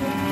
Bye.